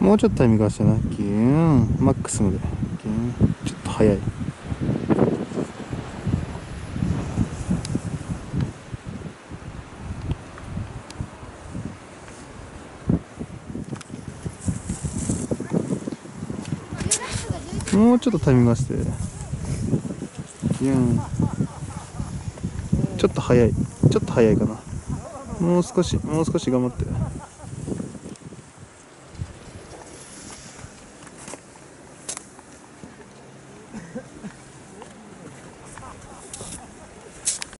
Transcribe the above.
もうちょっとタイミング合わせてな。ギューン。マックスまで。ギューン。ちょっと早い。もうちょっとタイミング合わせて。ギューン。ちょっと早い。ちょっと早いかな。もう少しもう少し頑張って。